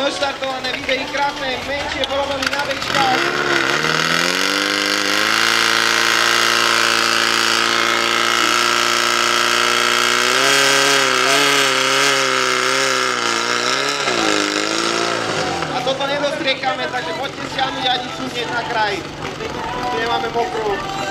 naštartované videí krásne menšie problémy na večkách. A toto nedostriekame, takže poďte stiahnuť ani hneď na kraj. Tu nemáme mokrú.